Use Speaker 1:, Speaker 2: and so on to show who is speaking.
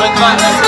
Speaker 1: and clap.